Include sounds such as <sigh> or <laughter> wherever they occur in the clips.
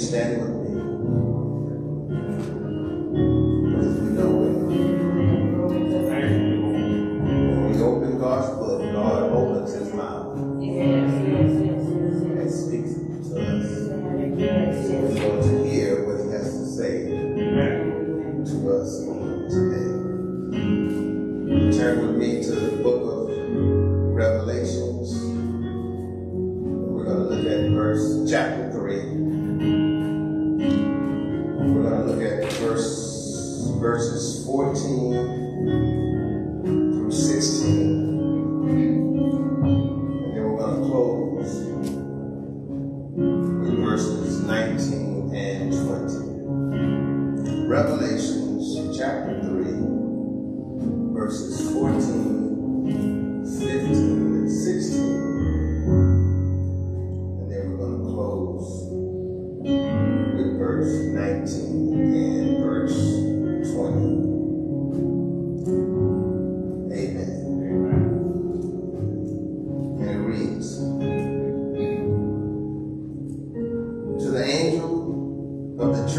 stand with me.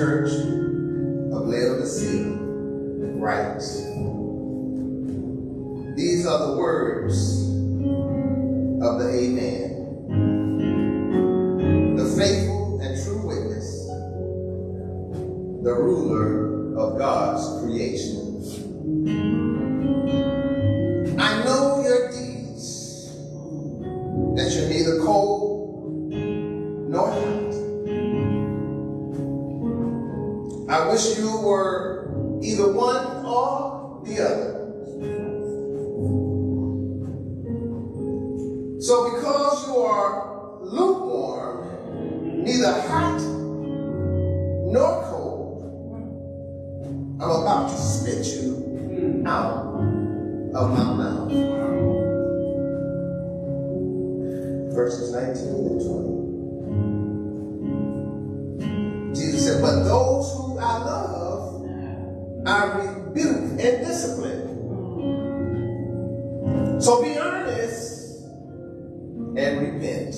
Church So be earnest and repent.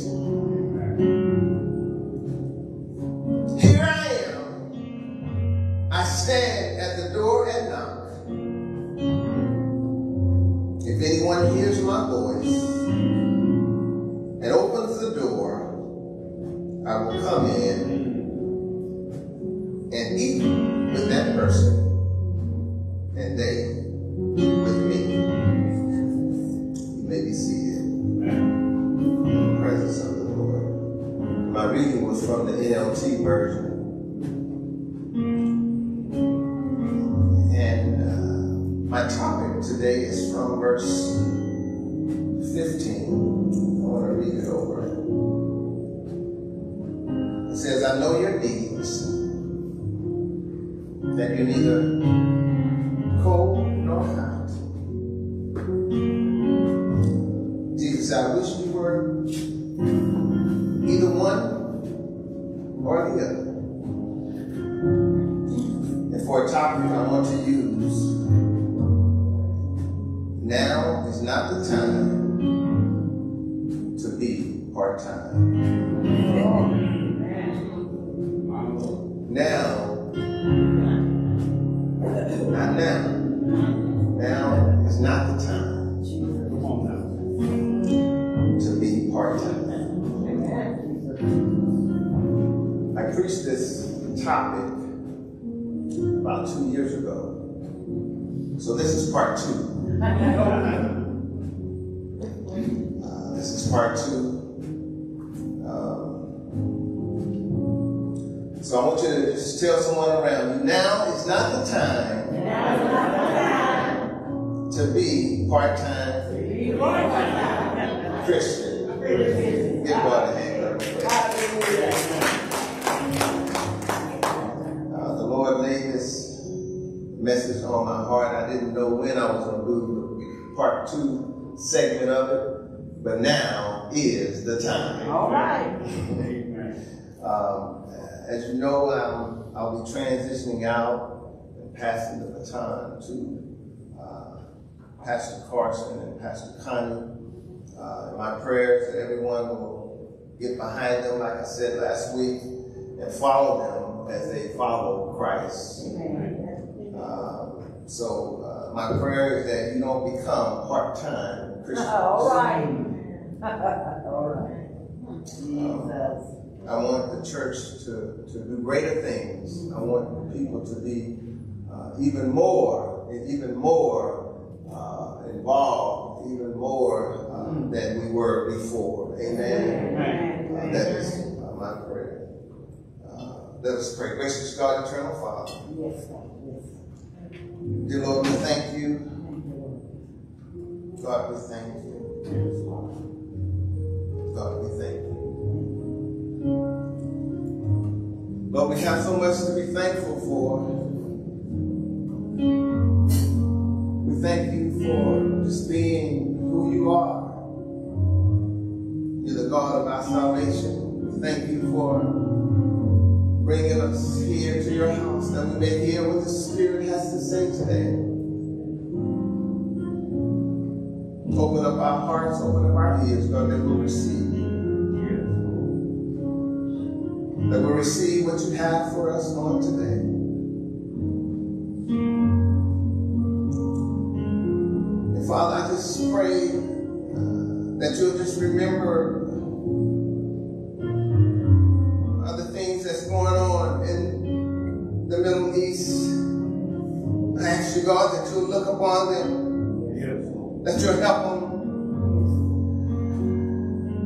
For a topic I want to use, now is not the time to be part-time. Now, not now. Now is not the time to be part-time. I preached this topic about two years ago. So this is part two. Uh, this is part two. Um, so I want you to just tell someone around you, now is not the time to be part-time Christian. Part two segment of it, but now is the time. All right. <laughs> Um, as you know, um, I'll be transitioning out and passing the baton to uh, Pastor Carson and Pastor Connie. Uh, my prayers that everyone will get behind them, like I said last week, and follow them as they follow Christ. Uh, so uh, my prayer is that you don't become part-time Christians. <laughs> All right. <laughs> All right. Jesus. I want the church to, to do greater things. I want people to be uh, even more, even more uh, involved, even more uh, than we were before. Amen. Amen. Uh, that is uh, my prayer. Uh, let us pray. Gracious God, eternal Father. Yes, God. Dear Lord, we thank you. God, we thank you. God, we thank you. Lord, we have so much to be thankful for. We thank you for just being who you are. You're the God of our salvation. We thank you for bringing us here to your house that we may hear what the Spirit has to say today. Open up our hearts, open up our ears, God, that we'll receive. That we'll receive what you have for us on today. And Father, I just pray uh, that you'll just remember you, God, that you'll look upon them, that you'll help them.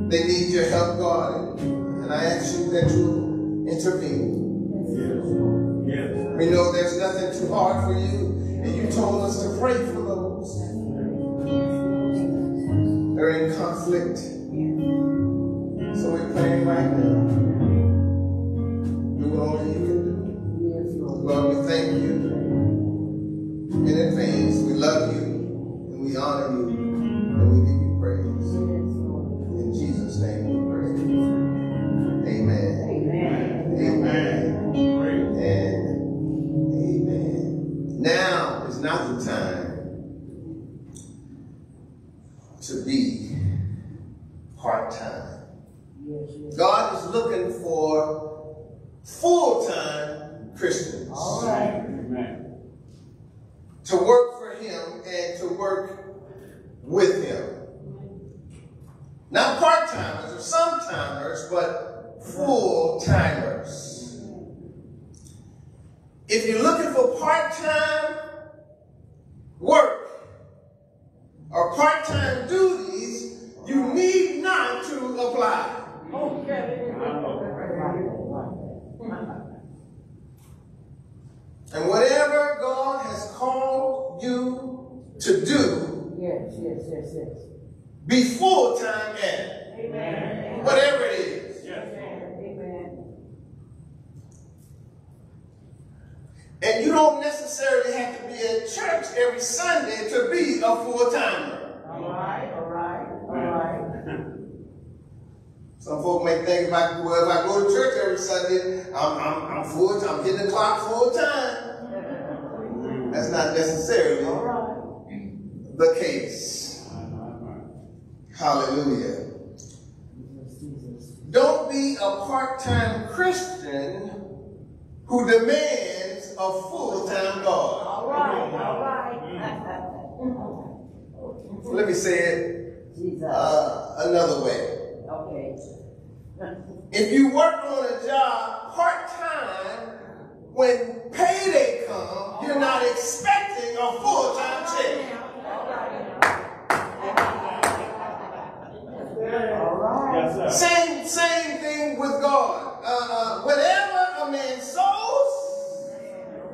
They need your help, God, and I ask you that you'll intervene. We know there's nothing too hard for you, and you told us to pray for honor you, yes, yes, yes. be full-time at it. Amen. Whatever it is. Amen. And you don't necessarily have to be at church every Sunday to be a full-timer. All right, all right, all right. <laughs> Some folk may think if I, well, if I go to church every Sunday, I'm, I'm, I'm full I'm hitting the clock full time. <laughs> Mm-hmm. That's not necessarily All right. the case. Hallelujah. Don't be a part-time Christian who demands a full-time God. All right, all right. <laughs> Let me say it uh, another way. Okay. If you work on a job part-time, when payday comes, you're not expecting a full-time check. All right. Yes. Same, same thing with God. Uh, uh, whatever a man sows,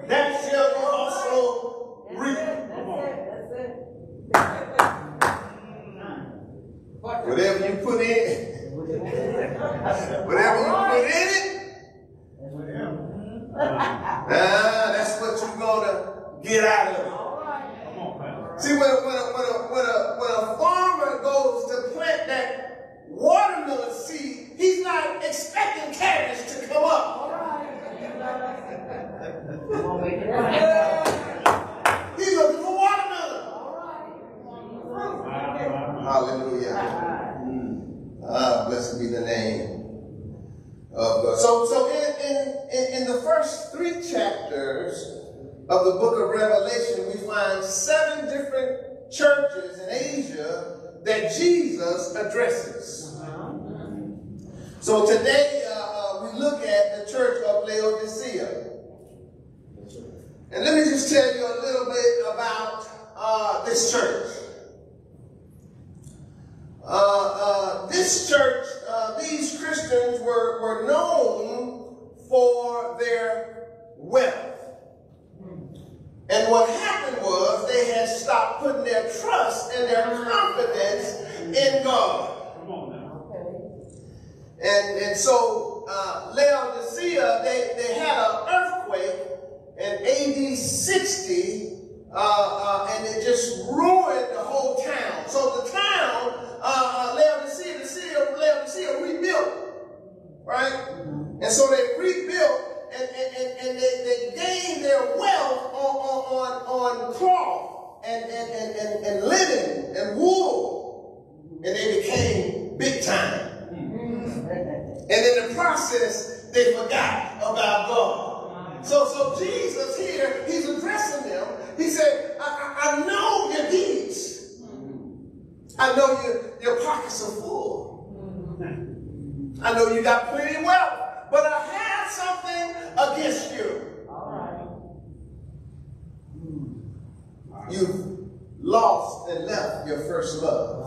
that shall also reap. That's it, that's it, that's Whatever you put in, whatever you put in it, ah, that's what you're gonna get out of it. All right. See, when a, when a, when a, when a, when a farmer goes to plant that watermelon seed, he's not expecting carrots to come up. All right. Come on, make it right. He's looking for watermelon. All right. Hallelujah. Ah, blessed be the name of God. So, so in, in first three chapters of the book of Revelation, we find seven different churches in Asia that Jesus addresses. So today uh, uh, we look at the church of Laodicea. And let me just tell you a little bit about uh, this church. Uh, uh, this church, uh, these Christians were, were known for their wealth. And what happened was they had stopped putting their trust and their confidence in God. Come on now. And, and so uh, Laodicea, they, they had an earthquake in AD 60, uh, uh, and it just ruined the whole town. So the town, uh, Laodicea, the city of Laodicea rebuilt, right? And so they rebuilt and, and, and, and they, they gained their wealth on, on, on, on cloth and, and, and, and, and linen and wool. And they became big time. And in the process, they forgot about God. So, so Jesus here, he's addressing them. He said, I, I, I know your deeds. I know your, your pockets are full. I know you got plenty of wealth. But I have something against you. You've lost and left your first love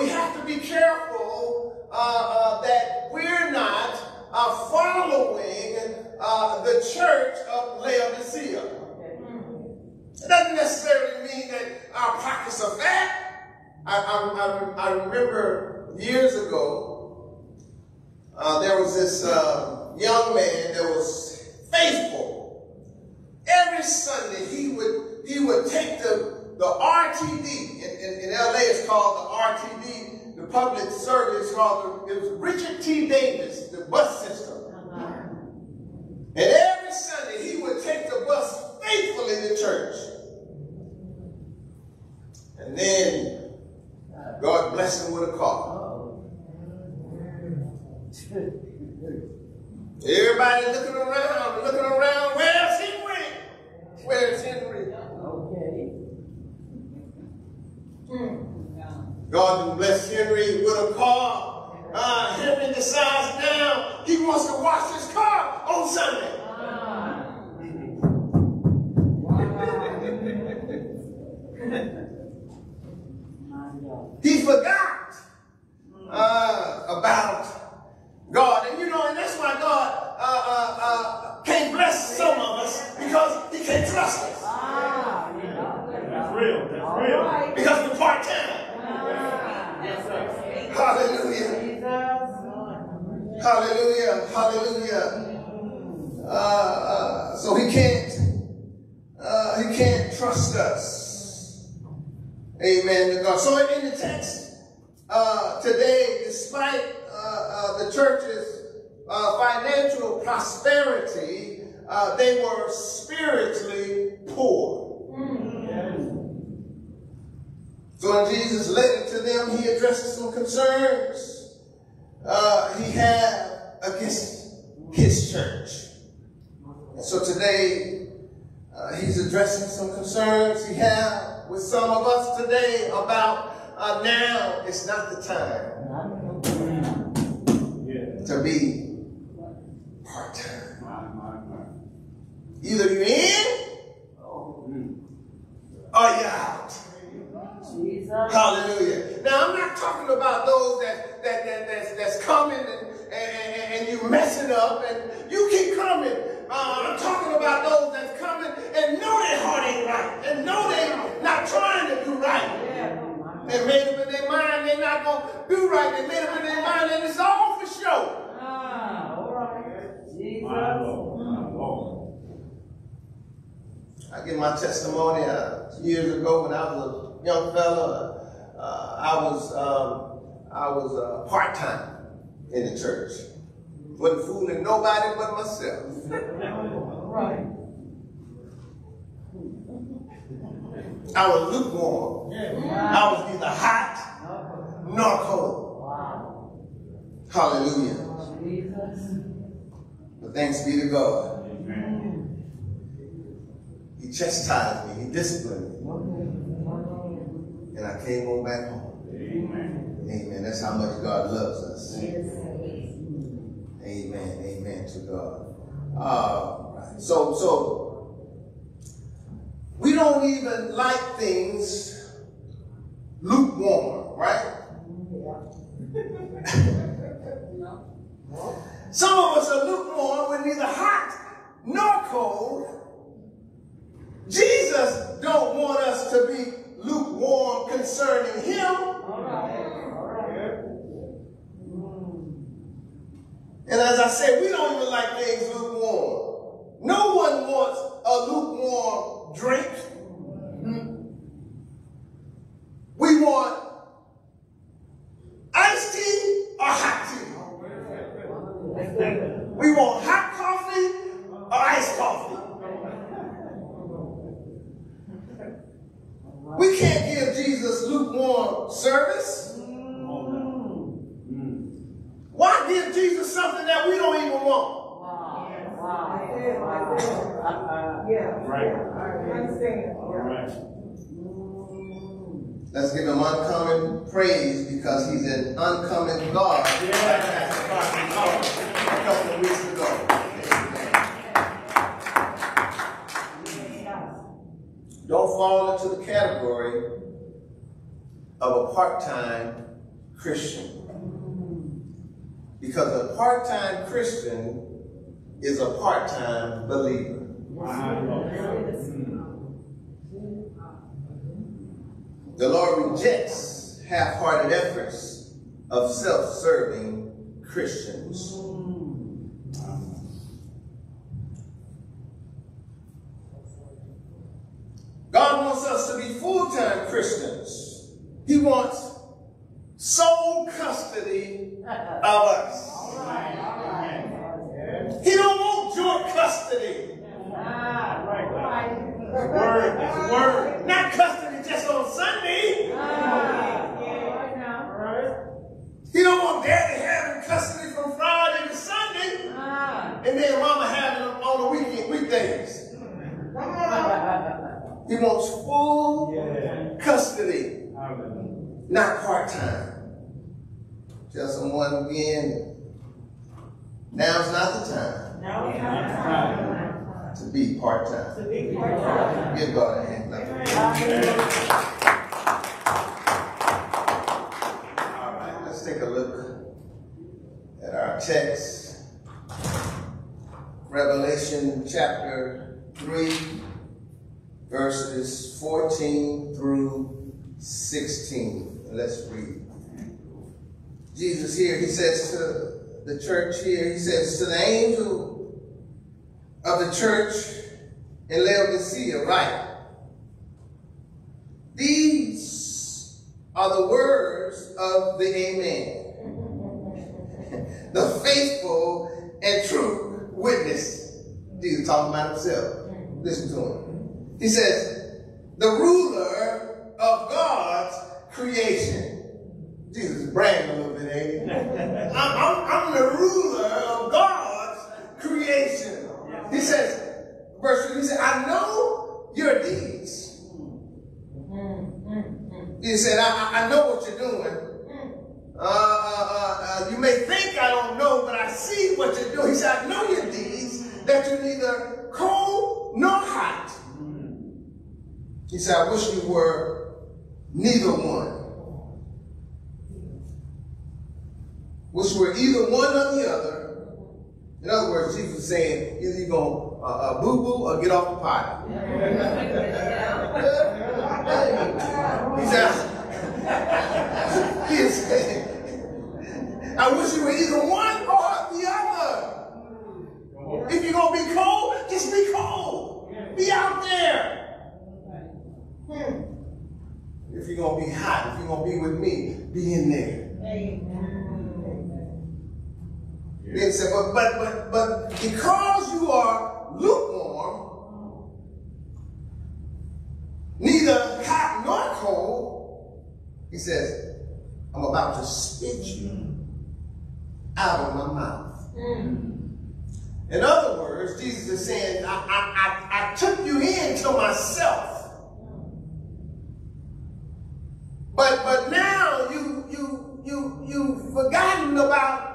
we have to be careful uh, uh, that we're not uh, following uh, the church of Laodicea. It doesn't necessarily mean that our pockets are fat. I, I, I, I remember years ago, there was this uh, young man that was faithful. Every Sunday he would he would take the, the RTD, in, in, in LA it's called the RTD, public service called, the, it was Richard T. Davis, the bus system. Uh-huh. And every Sunday he would take the bus faithfully to church. And then uh, God blessed him with a car. <laughs> Everybody looking around, looking around. Where's Henry? Where's Henry? Hmm. God bless Henry with a car. Uh, Henry decides now he wants to wash his car on Sunday. <laughs> He forgot uh, about God. And you know, and that's why God uh, uh, uh, can't bless some of us because he can't trust us. That's real. That's real. Because we're part-time. Hallelujah. Hallelujah. Hallelujah. Uh, uh, so he can't, uh, he can't trust us. Amen to God. So in the text uh, today, despite uh, the church's financial prosperity, they were spiritually poor. So in Jesus' letter to them, he addresses some concerns uh, he had against his church. And so today, uh, he's addressing some concerns he had with some of us today about uh, now it's not the time Yeah. to be my, my. Either you're in or you're out. Hallelujah. Now I'm not talking about those that that, that that's, that's coming and, and, and, and you messing up and you keep coming. Uh, I'm talking about those that's coming and know their heart ain't right and know they're not trying to do right. They made up in their mind they're not gonna do right. They made up in their mind and it's all for show. My Lord. My Lord. I give my testimony uh, years ago when I was a young fella. Uh, I was um, I was uh, part time in the church. wasn't fooling nobody but myself. <laughs> I was lukewarm. I was neither hot nor cold. Hallelujah. But thanks be to God. Amen. He chastised me. He disciplined me. And I came on back home. Amen. Amen. That's how much God loves us. Amen. Amen to God. Uh, so, so we don't even like things lukewarm, right? Some of us are lukewarm. We're neither hot nor cold. Jesus don't want us to be lukewarm concerning him. And as I said, we don't even like things lukewarm. No one wants a lukewarm drink. We want iced tea or hot tea. We want hot coffee or iced coffee. We can't give Jesus lukewarm service. Why give Jesus something that we don't even want? Yeah. Right. Let's give him uncommon praise because he's an uncommon God. Don't fall into the category of a part-time Christian. Because a part-time Christian is a part-time believer. The Lord rejects half-hearted efforts of self-serving Christians. God wants us to be full-time Christians. He wants sole custody of us. He don't want your custody. Word. That's a word. Not custody just on Sunday. He don't want daddy having custody from Friday to Sunday and then mama having them on the weekend, weekdays. He wants full Yeah. custody, Hallelujah. not part-time. Tell someone again, now's not the time Now is not the time. to be part-time. To be part time. Give God a hand. clap. All right, let's take a look at our text. Revelation chapter 3, verses 14 through 16. Let's read. Jesus here, he says to the church here, he says to the angel of the church in Laodicea, right? These are the words of the Amen, the faithful and true witness. Jesus talking about himself. Listen to him. He says, the ruler of God's creation. Jesus is bragging a little bit, ain't he? I'm, I'm, I'm the ruler of God's creation. He says, verse 3, he said, I know your deeds. He said, I, I- I know what you're doing. Uh, uh, uh, uh, you may think I don't know, but I see what you're doing. He said, I know your deeds, that you're neither cold nor hot. He said, I wish you were neither one. Wish you were either one or the other. In other words, Jesus was saying, either you're going to uh, uh, boo-boo or get off the pot. <laughs> He's said, he is saying, I wish you were either one or the other. If you're going to be cold, just be cold. Be out there. Hmm. If you're going to be hot, if you're going to be with me, be in there. Then said, but, but, but, but because you are lukewarm, neither hot nor cold, he says, I'm about to spit you out of my mouth. Mm. In other words, Jesus is saying, I, I, I, I took you into myself. But but now you you you you've forgotten about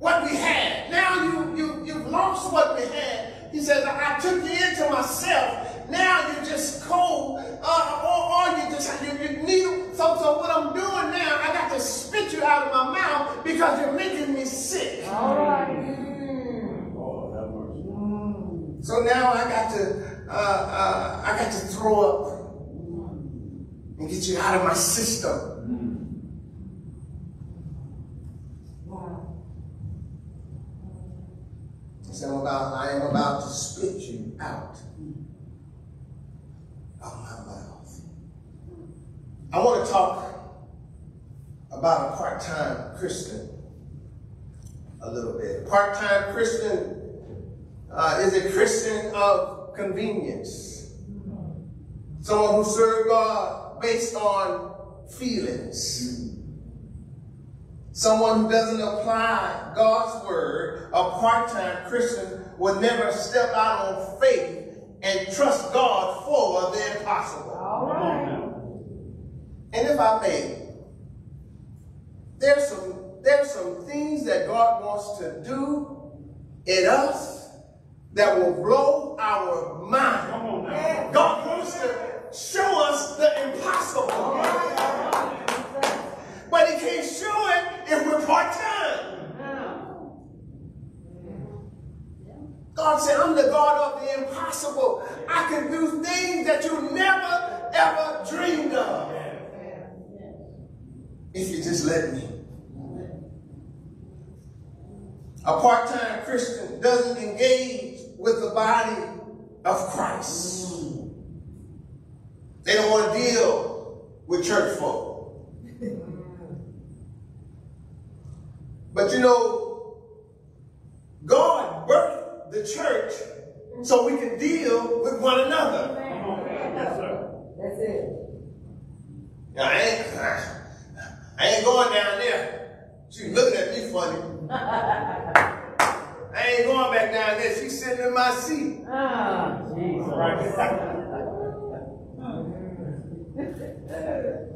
what we had. Now you you you've lost what we had. He says, I, I took you into myself. Now you're just cold, uh, or, or you just you, you need. So so what I'm doing now, I got to spit you out of my mouth because you're making me sick. All right. Oh, that works. So now I got to uh, uh, I got to throw up you out of my system. He said, I'm about, I am about to spit you out of my mouth. I want to talk about a part-time Christian a little bit. Part-time Christian uh, is a Christian of convenience. Someone who serves God based on feelings. Someone who doesn't apply God's word, a part-time Christian, will never step out on faith and trust God for the impossible. All right. And if I may, there's some there's some things that God wants to do in us that will blow our mind. Come on now. God wants to show us the impossible. But he can't show it if we're part-time. God said, I'm the God of the impossible. I can do things that you never, ever dreamed of. If you just let me. A part-time Christian doesn't engage with the body of Christ. They don't want to deal with church folk. But you know, God birthed the church so we can deal with one another. Come. Yes, sir. That's it. Now, I ain't, I ain't going down there. She looking at me funny. I ain't going back down there. She's sitting in my seat. Ah, All right.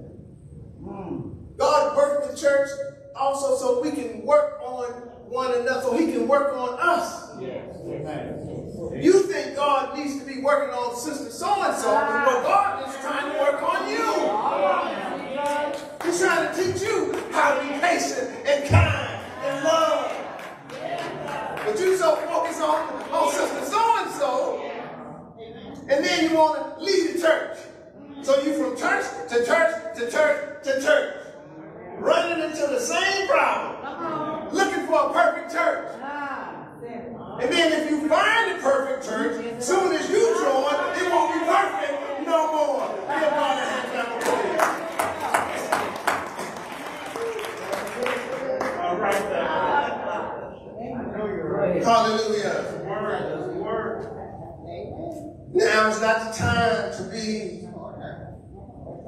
God birthed the church also so we can work on one another, so he can work on us. Amen. You think God needs to be working on sister so-and-so, but God is trying to work on you. He's trying to teach you how to be patient and kind and love. But you so focused on, on sister so-and-so, and then you want to leave the church. So you from church to church to church to church, running into the same problem, looking for a perfect church. Ah, that's. And then if you find the perfect church, soon as you join, it won't be perfect no more. Give God a hand clap of praise. All right. then. I know you're right. Hallelujah. Word. That's the word. Now is not the time to be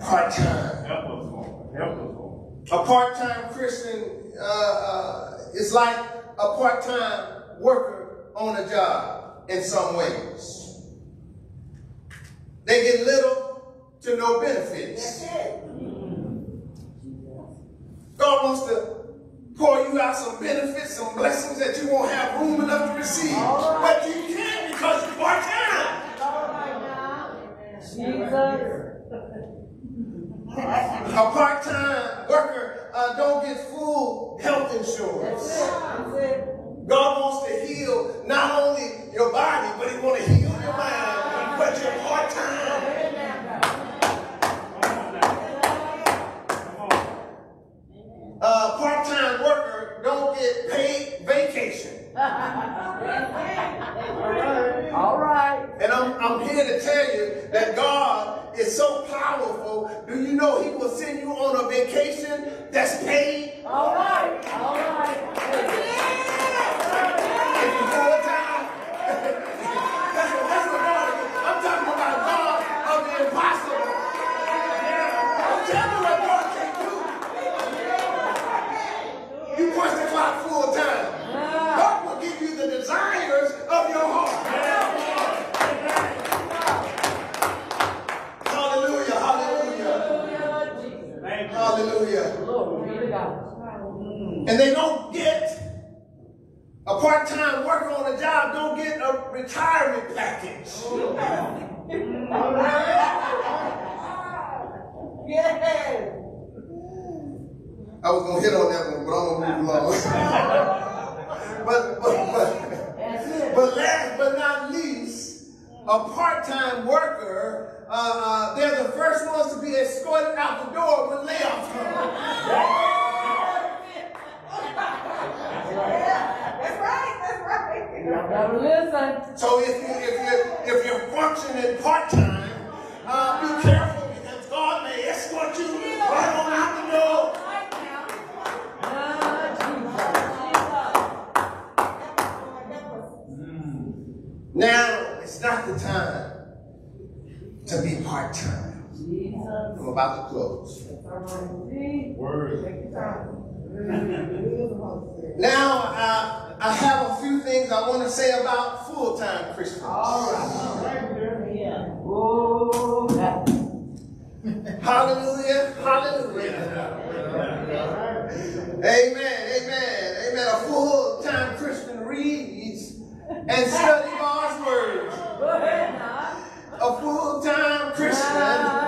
part-time. Help us, Lord. Help us, Lord. A part-time Christian uh, uh, is like a part-time worker on a job in some ways. They get little to no benefits. God wants to pour you out some benefits, some blessings that you won't have room enough to receive. But you can because you're part-time. Jesus. A part-time worker uh, don't get full health insurance. That's it. God wants to heal not only your body, but He wants to heal your mind. But you're part-time. Come on now. Come on. A part-time worker don't get paid vacation. <laughs> All right. And I'm, I'm here to tell you that God is so powerful. Do you know He will send you on a vacation that's paid All right. All right. if you're full-time? that's, <laughs> Now it's not the time to be part time. I'm about to close. Now I, I have a few things I want to say about full time Christians. All right. All right. Hallelujah. Hallelujah. Amen. Amen. Amen. A full time Christian reads and studies a full-time Christian.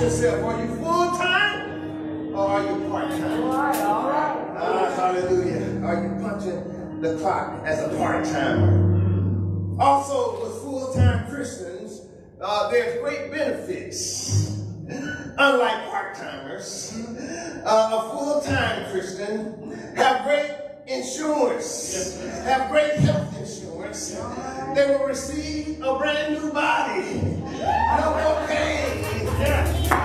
yourself, are you full time or are you part time? All right, all right. Ah, hallelujah. Are you punching the clock as a part timer? Also, with full time Christians, uh, there's great benefits. Unlike part timers, uh, a full time Christian have great insurance, have great health insurance. They will receive a brand new body, no more pain. Yeah.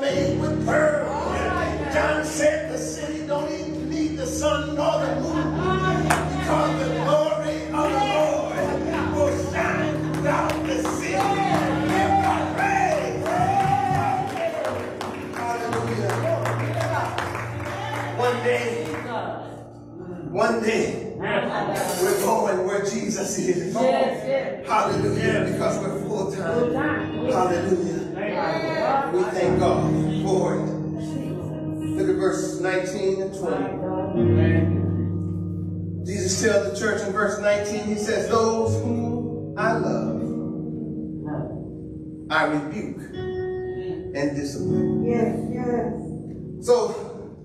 me. tell the church in verse 19, he says, Those whom I love, I rebuke and discipline. Yes, yes. So,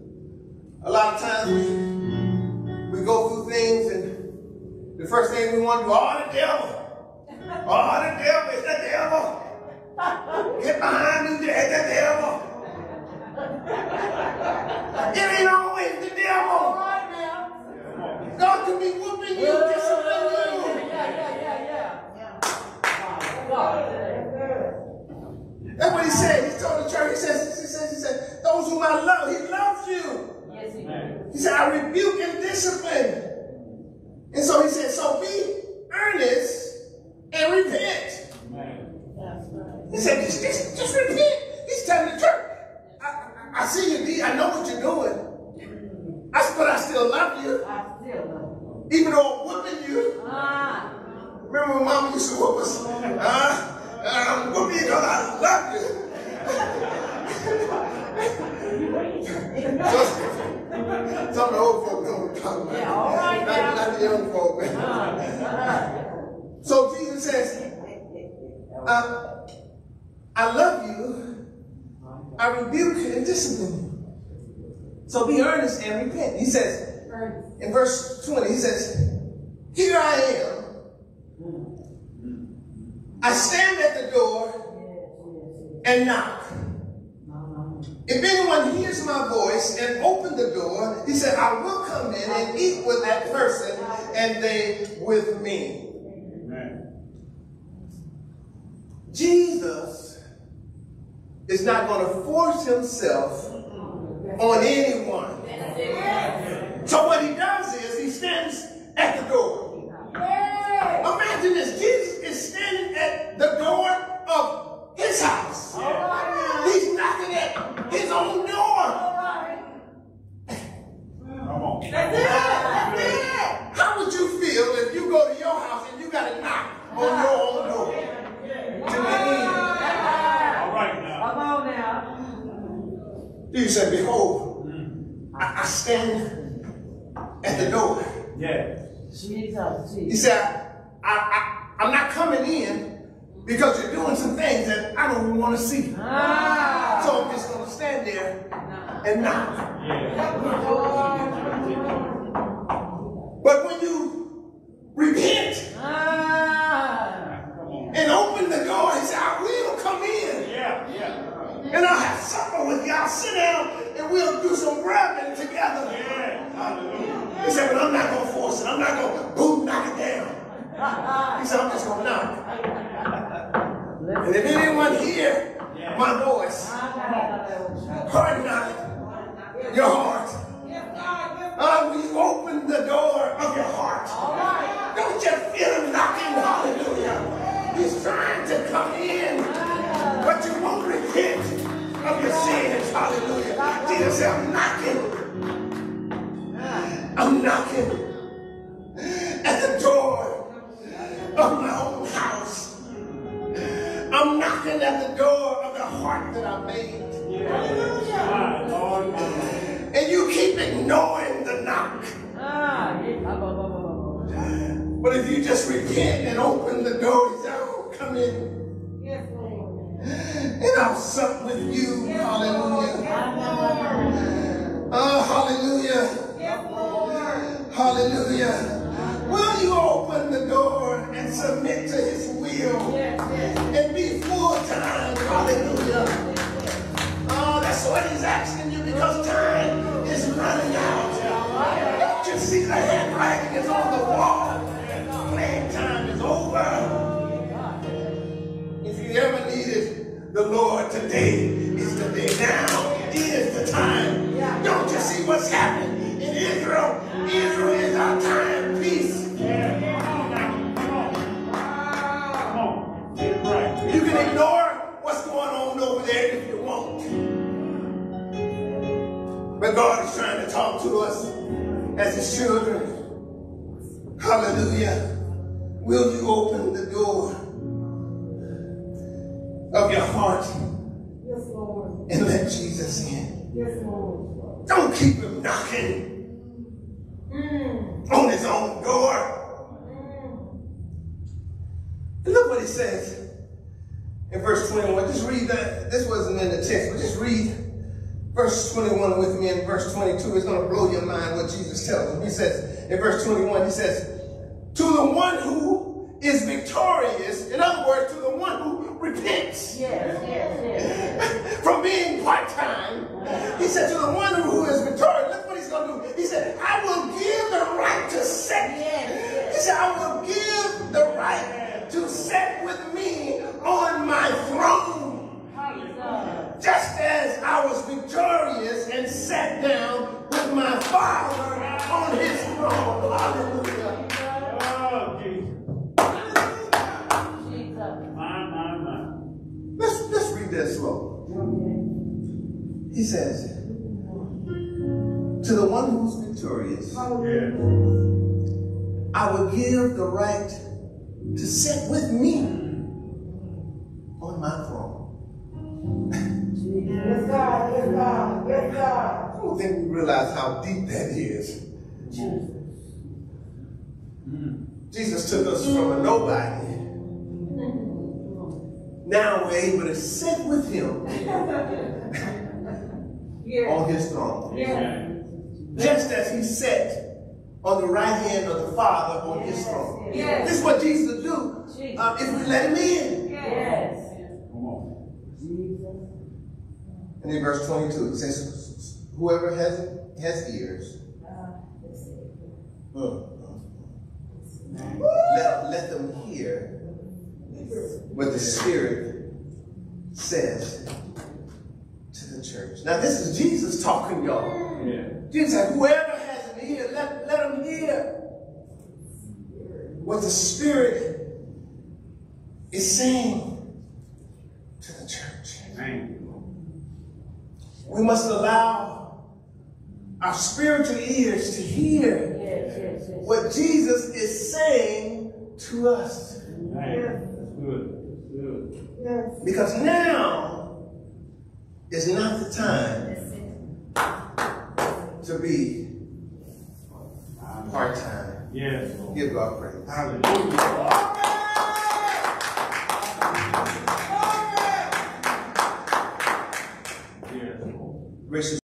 a lot of times we, we go through things, and the first thing we want to do, oh, the devil. Oh, the devil, it's the devil. Get behind me, it's the devil. It ain't always the devil right. God could be whooping you, Yeah, disciplining you. yeah, yeah, yeah. yeah. God. That's what he said. He told the church, he says, he says, he said, those whom I love, he loves you. Yes, he did. He said, I rebuke and discipline. And so he said, so be earnest and repent. That's right. He said, just, just, just repent. He's telling the church, I, I, I see you, D. I know what you're doing. I, but I still love you. I still love Even though I'm whooping you. you. Ah. Remember when mama used to whoop us? Uh, I'm whooping you because I love you. Some some of the old folk know what I'm talking about. Yeah, all right not, now. not the young folk. man. Ah. So Jesus says, uh, I love you. I rebuke and discipline you. So be earnest and repent. He says in verse 20, he says, Here I am. I stand at the door and knock. If anyone hears my voice and open the door, he said, I will come in and eat with that person and they with me. Jesus is not going to force himself on anyone. So what he does is he stands at the door. Imagine this. Jesus is standing at the door of his house. He's knocking at his own door. How would you feel if you go to your house and you got to knock on your own door to get in? Come on now. You said, Behold, I, I stand at the door. Jesus, He said, I, I, I'm not coming in because you're doing some things that I don't want to see. Ah. So I'm just going to stand there and knock. But when you repent Ah. and open the door, he said, I will come in Yeah, yeah. and I'll have supper with you. I'll sit down and we'll do some rubbing together. He said, but I'm not going to force it. I'm not going to boom, knock it down. He said, I'm just going to knock. And if anyone hear my voice, harden not your heart. Uh, will you open the door of your heart? Don't you feel him knocking? Hallelujah. He's trying to come in, but you won't repent of your sins. Hallelujah. Jesus said, I'm knocking. I'm knocking at the door of my own house. I'm knocking at the door of the heart that I made. Hallelujah. And you keep ignoring the knock. But if you just repent and open the door, he said, oh, come in. Yes, Lord. And I'll sup with you. Hallelujah. Oh, hallelujah. Hallelujah. Will you open the door and submit to his will and be full time? Hallelujah. To us as his children. Hallelujah. Will you open the door of your heart yes, Lord. and let Jesus in? Yes, Lord. Don't keep him knocking mm. on his own door. Mm. And look what he says. in verse 21. Just read that. This wasn't in the text, but just read verse 21 with me and verse 22. It's going to blow your mind what Jesus tells him. He says, in verse 21, he says, to the one who is victorious, in other words, to the one who repents. Yes, yes, yes. <laughs> From being part-time. He said, to the one who is victorious, look what he's going to do. He said, I will give the right to. Yes, He said, I will give the right to set with me on my throne. yes. Just as I was victorious and sat down with my Father on his throne. Hallelujah. Oh, Jesus. Jesus. My, my, my. Let's, let's read that slow. He says, to the one who's victorious. I will give the right to sit with me on my throne. <laughs> Yes, God. I don't think we realize how deep that is. Jesus took us from a nobody. Now we're able to sit with him Yes. on his throne. Yes. Just as he sat on the right hand of the Father on his throne. Yes. This is what Jesus will do uh, if we let him in. Yes. Come on. And in verse 22, it says, Whoever has, has ears, uh, uh, let, let them hear what the Spirit says to the church. Now, this is Jesus talking, y'all. Yeah. Jesus said, Whoever has an ear, let, let them hear what the Spirit is saying to the church. Thank you. We must allow our spiritual ears to hear Yes, yes, yes. what Jesus is saying to us. Thank you. That's good. That's good. Because now is not the time to be part time. Yes. Give God praise. Hallelujah. Gracious